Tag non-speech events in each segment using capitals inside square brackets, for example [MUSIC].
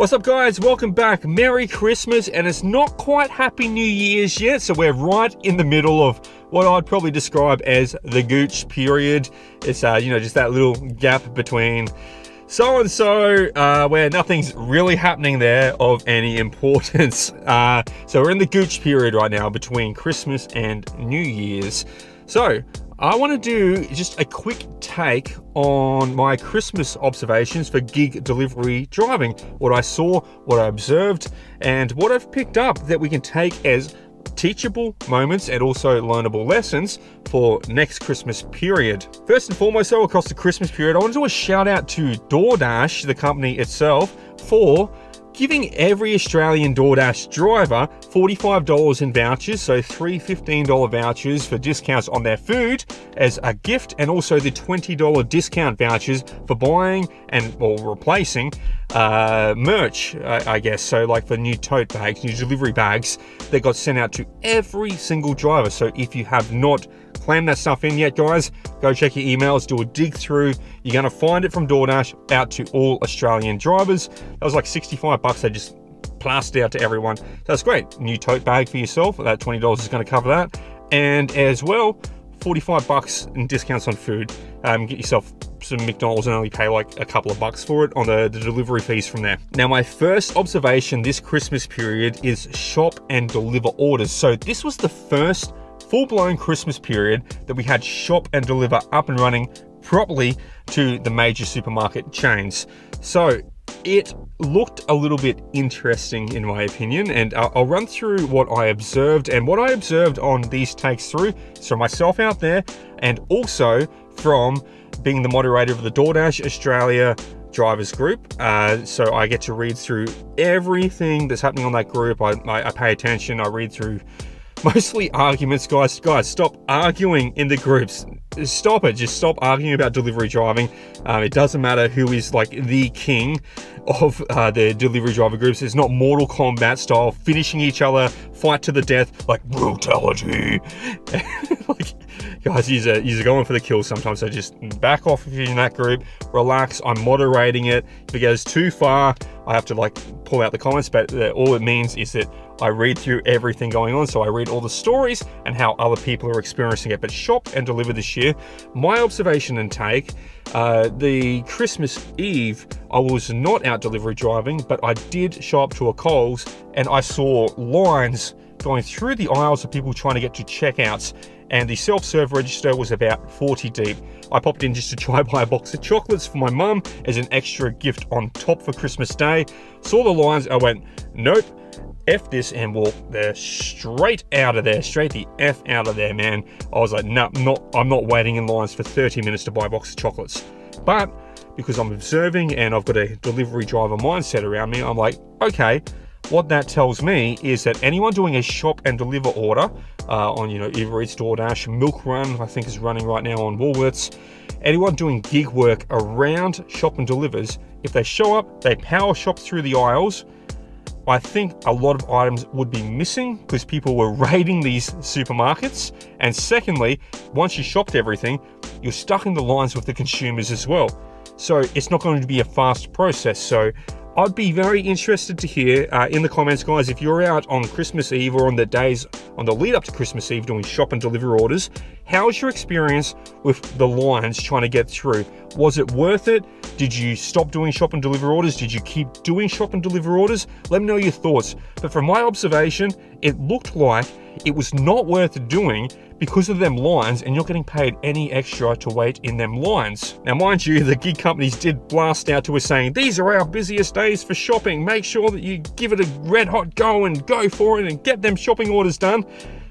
What's up guys, welcome back. Merry Christmas and it's not quite Happy New Year's yet, so we're right in the middle of what I'd probably describe as the gooch period. It's, uh, you know, just that little gap between so and so, uh, where nothing's really happening there of any [LAUGHS] importance. Uh, so we're in the gooch period right now between Christmas and New Year's. So I want to do just a quick take on my Christmas observations for gig delivery driving. What I saw, what I observed, and what I've picked up that we can take as teachable moments and also learnable lessons for next Christmas period. First and foremost, though, across the Christmas period, I want to do a shout out to DoorDash, the company itself, for giving every Australian DoorDash driver $45 in vouchers, so three $15 vouchers for discounts on their food as a gift, and also the $20 discount vouchers for buying and or replacing uh, merch, I, I guess. So, like for new tote bags, new delivery bags that got sent out to every single driver. So, if you have not claimed that stuff in yet, guys, go check your emails, do a dig through. You're to find it from DoorDash out to all Australian drivers. That was like 65 bucks. They just plastered out to everyone. So that's great. New tote bag for yourself. That $20 is going to cover that. And as well, 45 bucks in discounts on food. Um, get yourself some McDonald's and only pay like a couple of bucks for it on the, the delivery fees from there. Now, my first observation this Christmas period is shop and deliver orders. So this was the first full-blown Christmas period that we had shop and deliver up and running properly to the major supermarket chains. So it looked a little bit interesting in my opinion and I'll run through what I observed and what I observed on these takes through so myself out there and also from being the moderator of the DoorDash Australia drivers group uh, so I get to read through everything that's happening on that group I, I, I pay attention I read through mostly arguments guys. Guys stop arguing in the groups. Stop it. Just stop arguing about delivery driving. Um, it doesn't matter who is like the king of uh, the delivery driver groups. It's not mortal kombat style finishing each other fight to the death like brutality. [LAUGHS] Like guys you're, you're going for the kill sometimes. So just back off if you're in that group. Relax. I'm moderating it. If it goes too far i have to like pull out the comments but all it means is that I read through everything going on. So I read all the stories and how other people are experiencing it. But shop and deliver this year, my observation and take, uh, the Christmas Eve, I was not out delivery driving, but I did show up to a Coles and I saw lines going through the aisles of people trying to get to checkouts and the self-serve register was about 40 deep. I popped in just to [LAUGHS] try buy a box of chocolates for my mum as an extra gift on top for Christmas Day. Saw the lines, I went, nope, F this and walk there straight out of there, straight the F out of there, man. I was like, no, not, I'm not waiting in lines for 30 minutes to buy a box of chocolates. But because I'm observing and I've got a delivery driver mindset around me, I'm like, okay, what that tells me is that anyone doing a shop and deliver order uh, on, you know, Uber Eats, DoorDash, Milk Run, I think is running right now on Woolworths, anyone doing gig work around shop and delivers, if they show up, they power shop through the aisles, I think a lot of items would be missing because people were [LAUGHS] raiding these supermarkets. And secondly, once you shopped everything, you're stuck in the lines with the consumers as well. So it's not going to be a fast process. So I'd be very interested to hear uh, in the comments, guys, if you're out on Christmas Eve or on the days on the lead up to Christmas Eve doing shop and deliver orders, how's your experience with the lines trying to get through? Was it worth it? Did you stop doing shop and deliver orders? Did you keep doing shop and deliver orders? Let me know your thoughts. But from my observation, it looked like it was not worth doing because of them lines and you're getting paid any extra to wait in them lines. Now, mind you, the gig companies did blast out to us saying, these are our busiest days for shopping. Make sure that you give it a red hot go and go for it and get them shopping orders done.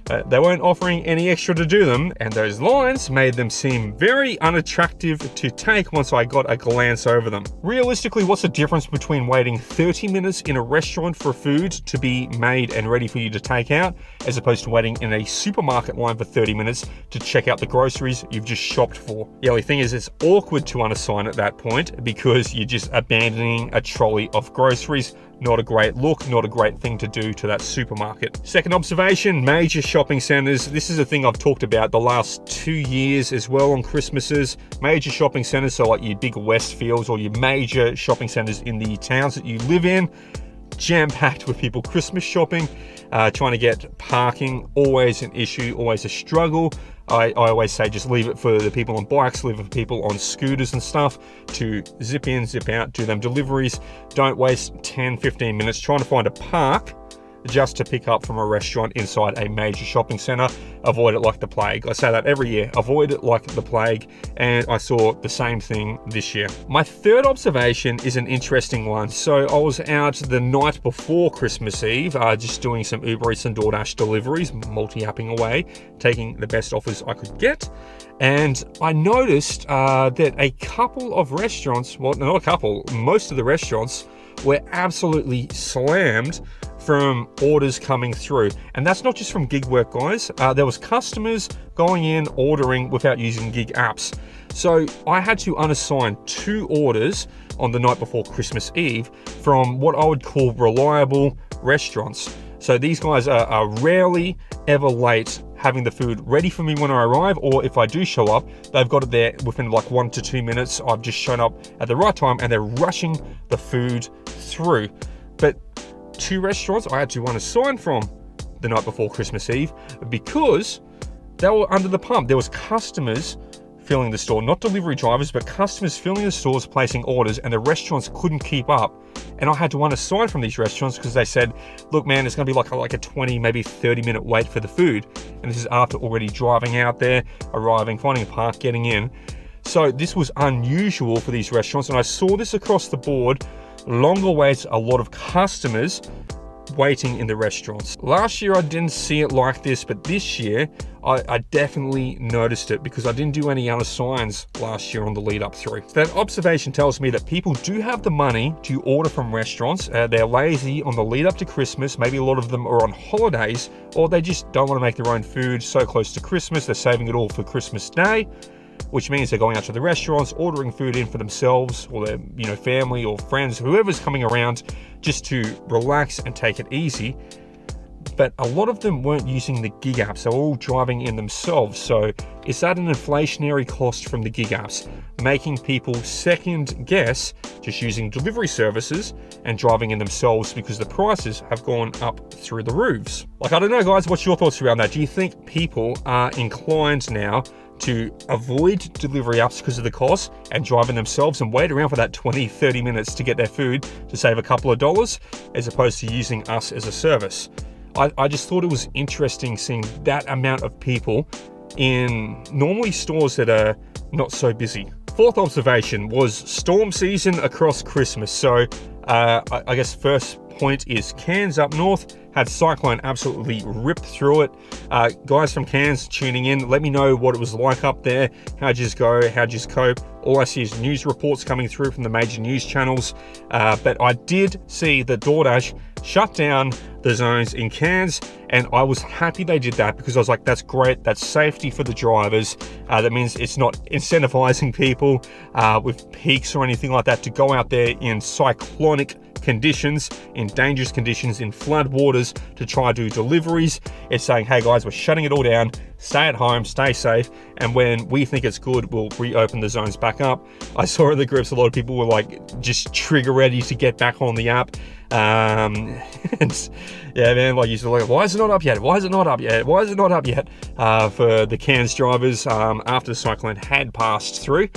Uh, they weren't offering any extra to do them, and those lines made them seem very unattractive to take once I got a glance over them. Realistically, what's the difference between waiting 30 minutes in a restaurant for food to be made and ready for you to take out, as opposed to waiting in a supermarket line for 30 minutes to check out the groceries you've just shopped for? The only thing is, it's awkward to unassign at that point because you're just abandoning a trolley of groceries. Not a great look, not a great thing to do to that supermarket. Second observation major shopping centres. This is a thing I've talked about the last two years as well on Christmases. Major shopping centres, so like your big Westfields or your major shopping centres in the towns that you live in, jam packed with people Christmas shopping, uh, trying to get parking, always an issue, always a struggle. I, I, always say just leave it for the people on bikes, leave it for people on scooters and stuff to zip in, zip out, do them deliveries. Don't waste 10, 15 minutes trying to find a park just to pick up from a restaurant inside a major shopping centre. Avoid it like the plague. I say that every year. Avoid it like the plague. And I saw the same thing this year. My third observation is an interesting one. So I was out the night before Christmas Eve, uh, just doing some Uber Eats and DoorDash deliveries, multi-apping away, taking the best offers I could get. And I noticed uh, that a couple of restaurants, well, not a couple, most of the restaurants were absolutely slammed from orders coming through. And that's not just from gig work, guys. Uh, there was customers going in ordering without using gig apps. So I had to unassign two orders on the night before Christmas Eve from what I would call reliable restaurants. So these guys are, are rarely ever late having the food ready for me when I arrive, or if I do show up, they've got it there within like one to two minutes. I've just shown up at the right time and they're rushing the food through. But two restaurants I had to sign from the night before Christmas Eve because they were under the pump. There was customers filling the store, not delivery drivers, but customers filling the stores, placing orders, and the restaurants couldn't keep up. And I had to unassign from these restaurants because they said, look, man, it's going to be like a, like a 20, maybe 30 minute wait for the food. And this is after already driving out there, arriving, finding a park, getting in. So this was unusual for these restaurants. And I saw this across the board longer waits, a lot of customers waiting in the restaurants. Last year I didn't see it like this, but this year I, I, definitely noticed it because I didn't do any other signs last year on the lead up through. That observation tells me that people do have the money to order from restaurants. Uh, they're lazy on the lead up to Christmas. Maybe a lot of them are on holidays or they just don't want to make their own food so close to Christmas. They're saving it all for Christmas Day which means they're going out to the restaurants, ordering food in for themselves or their you know family or friends, whoever's coming around, just to relax and take it easy. But a lot of them weren't using the gig apps, they're all driving in themselves. So is that an inflationary cost from the gig apps, making people second guess just using delivery services and driving in themselves because the prices have gone up through the roofs? Like, I don't know, guys, what's your thoughts around that? Do you think people are inclined now to avoid delivery apps because of the cost and driving themselves and wait around for that 20, 30 minutes to get their food to save a couple of dollars as opposed to using us as a service. I, I just thought it was interesting seeing that amount of people in normally stores that are not so busy. Fourth observation was storm season across Christmas. So uh, I, I guess first point is Cairns up north had Cyclone absolutely rip through it. Uh, guys from Cairns tuning in, let me know what it was like up there. How'd you go? How'd you cope? All I see is news reports coming through from the major news channels. Uh, but I did see the DoorDash shut down the zones in Cairns, and I was happy they did that because I was like, that's great. That's safety for the drivers. Uh, that means it's not incentivizing people uh, with peaks or anything like that to go out there in cyclonic conditions, in dangerous conditions, in flood waters to try to do deliveries. It's saying, hey guys, we're shutting it all down. Stay at home, stay safe. And when we think it's good, we'll reopen the zones back up. I saw in the groups a lot of people were like just trigger ready to get back on the app. Um, [LAUGHS] and yeah, man, like used to like, why is it not up yet? Why is it not up yet? Why is it not up yet? Uh, for the Cairns drivers um, after the cyclone had passed through.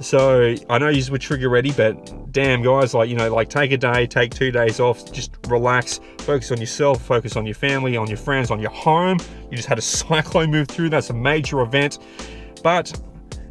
So I know you were trigger ready, but damn, guys, like, you know, like take a day, take two days off, just relax, focus on yourself, focus on your family, on your friends, on your home. You just had a [LAUGHS] cyclone move through. That's a major event. But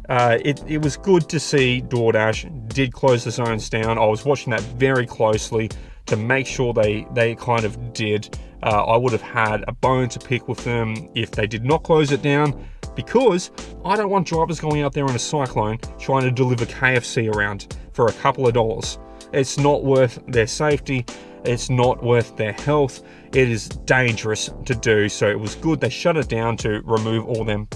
uh, it, it was good to see DoorDash did close the zones down. I was watching that very closely to make sure they, they kind of did. Uh, I would have had a bone to pick with them if they did not close it down because I don't want drivers going out there in a cyclone trying to deliver KFC around for a couple of dollars. It's not worth their safety, it's not worth their health. It is dangerous to do, so it was good they shut it down to remove all them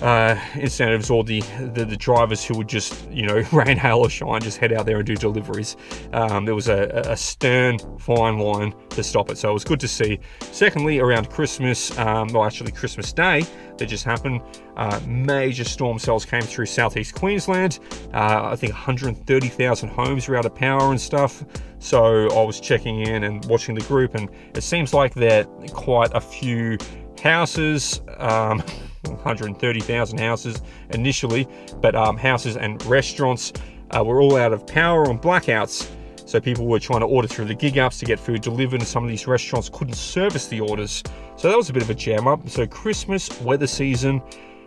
uh, incentives or the, the, the drivers who would just you know [LAUGHS] rain hail or shine just head out there and do deliveries. Um, there was a, a, stern fine line to stop it. So it was good to see. Secondly around christmas um, well actually christmas day that just happened uh, major storm cells came through southeast queensland. Uh, i think 130000 homes were out of power and stuff. So i was checking in and watching the group and it seems like that quite a few houses. Um, [LAUGHS] 130,000 houses initially, but um, houses and restaurants uh, were all out of power on blackouts. So people were trying to order through the gig ups to get food delivered, and some of these restaurants couldn't service the orders. So that was a bit of a jam up. So Christmas weather season.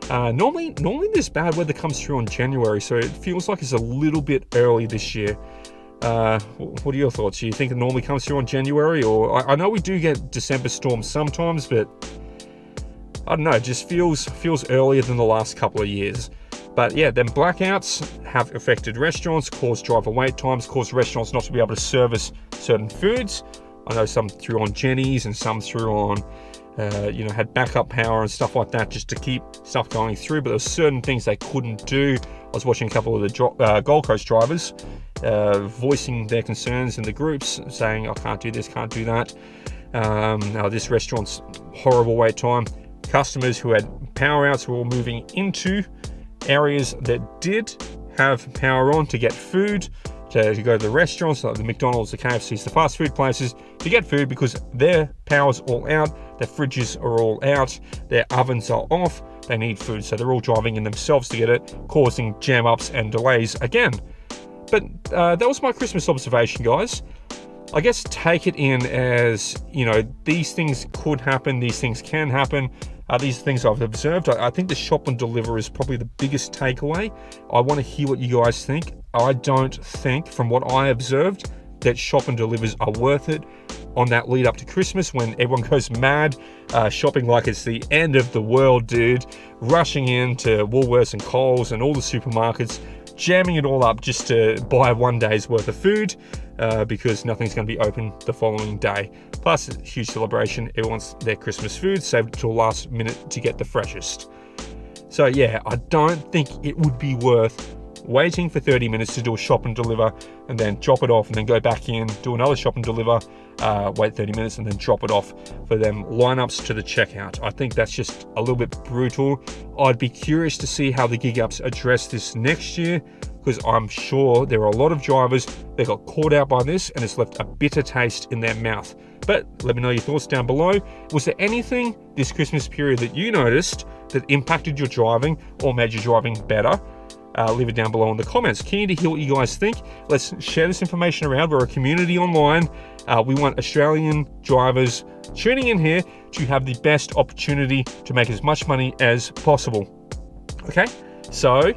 Uh, normally, normally this bad weather comes through on January, so it feels like it's a little bit early this year. Uh, what are your thoughts? Do you think it normally comes through on January, or I, I know we do get December storms sometimes, but I don't know, just feels feels earlier than the last couple of years. But yeah, then blackouts have affected restaurants, caused driver wait times, caused restaurants not to be able to service certain foods. I know some threw on Jenny's and some threw on, uh, you know, had backup power and stuff like that just to keep stuff going through. But there were certain things they couldn't do. I was watching a couple of the uh, Gold Coast drivers uh, voicing their concerns in the groups, saying, I can't do this, can't do that. Um, now, this restaurant's horrible wait time customers who had power outs were all moving into areas that did have power on to get food, to, to go to the restaurants, like the McDonald's, the KFCs, the fast food places, to get food because their power's all out, their fridges are all out, their ovens are off, they need food, so they're all driving in themselves to get it, causing jam ups and delays again. But uh, that was my Christmas observation, guys. I guess take it in as, you know, these things could happen, these things can happen. Uh, these things I've observed. I, I, think the shop and deliver is probably the biggest takeaway. I want to hear what you guys think. I don't think, from what I observed, that shop and delivers are worth it on that lead up to Christmas when everyone [LAUGHS] goes mad, uh, shopping like it's the end of the world, dude, rushing into Woolworths and Coles and all the supermarkets, jamming it all up just to buy one day's worth of food uh, because nothing's going to be open the following day. Plus, huge celebration. Everyone's their Christmas food saved till last minute to get the freshest. So yeah, I don't think it would be worth waiting for 30 minutes to do a shop and deliver and then drop it off and then go back in, do another shop and deliver, uh, wait 30 minutes and then drop it off for them lineups to the checkout. I think that's just a little bit brutal. I'd be curious to see how the gig ups address this next year because I'm sure there are a lot of drivers that got caught out by this and it's left a bitter taste in their mouth. But let me know your thoughts down below. Was there anything this Christmas period that you noticed that impacted your driving or made your driving better? Uh, leave it down below in the comments. Keen to hear what you guys think. Let's share this information around. We're a community online. Uh, we want Australian drivers tuning in here to have the best opportunity to make as much money as possible. Okay, so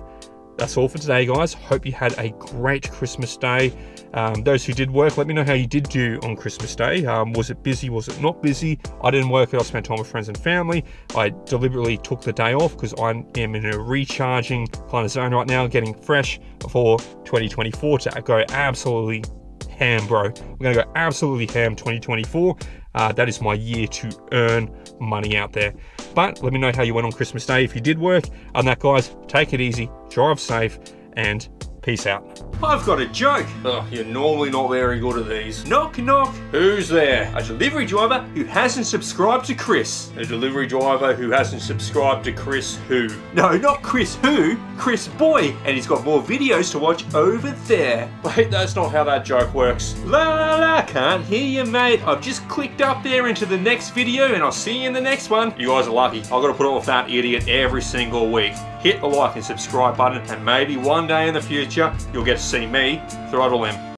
that's all for today, guys. Hope you had a great Christmas day. Um, those who did work, let me know how you did do on Christmas Day. Um, was it busy? Was it not busy? I didn't work I spent time with friends and family. I deliberately took the day off because I am in a recharging kind of zone right now, getting fresh for 2024 to go absolutely ham, bro. We're going to go absolutely ham 2024. Uh, that is my year to earn money out there. But let me know how you went on Christmas Day if you did work. And that, guys, take it easy, drive safe, and Peace out. I've got a joke. Oh, you're normally not very good at these. Knock, knock. Who's there? A delivery driver who hasn't subscribed to Chris. A delivery driver who hasn't subscribed to Chris who? No, not Chris who, Chris Booy. And he's got more videos to watch over there. Wait, that's not how that joke works. La la la, can't hear you, mate. I've just clicked up there into the next video and I'll see you in the next one. You guys are lucky. I've got to put up with that idiot every single week hit the like and subscribe button and maybe one day in the future you'll get to see me throttle him.